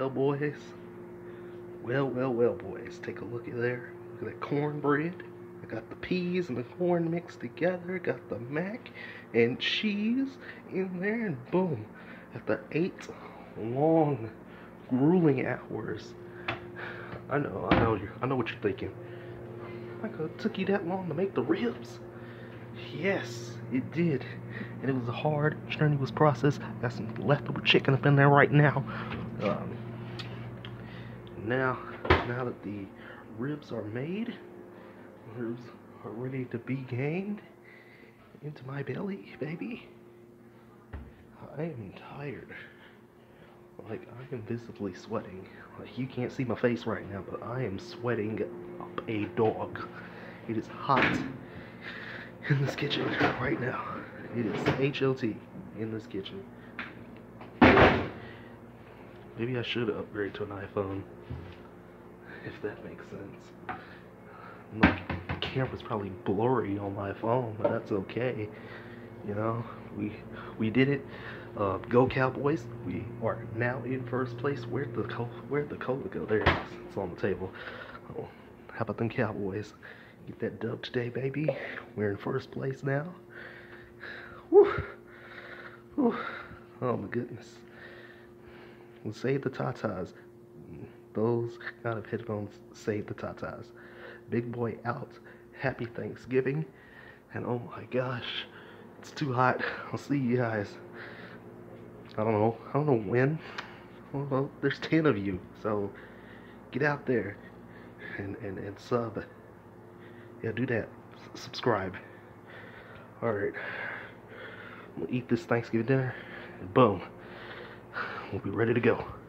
Well, boys. Well, well, well, boys. Take a look at there. Look at that cornbread. I got the peas and the corn mixed together. Got the mac and cheese in there, and boom. After eight long, grueling hours. I know, I know you. I know what you're thinking. Like it took you that long to make the ribs? Yes, it did. And it was a hard, strenuous process. Got some leftover chicken up in there right now. Um, now, now that the ribs are made, ribs are ready to be gained into my belly, baby. I am tired. Like, I am visibly sweating. Like, you can't see my face right now, but I am sweating up a dog. It is hot in this kitchen right now. It is H-O-T in this kitchen. Maybe I should upgrade to an iPhone. If that makes sense. The camera's probably blurry on my phone, but that's okay. You know, we we did it. Uh, go Cowboys! We are now in first place. Where'd the where'd the cola go? There it is. It's on the table. Oh, how about them Cowboys? Get that dub today, baby. We're in first place now. Whew. Whew. Oh my goodness. Save the tatas. Those kind of headphones save the tatas. Big boy out. Happy Thanksgiving. And oh my gosh, it's too hot. I'll see you guys. I don't know. I don't know when. Well, there's 10 of you. So get out there and, and, and sub. Yeah, do that. S subscribe. Alright. I'm gonna eat this Thanksgiving dinner and boom. We'll be ready to go.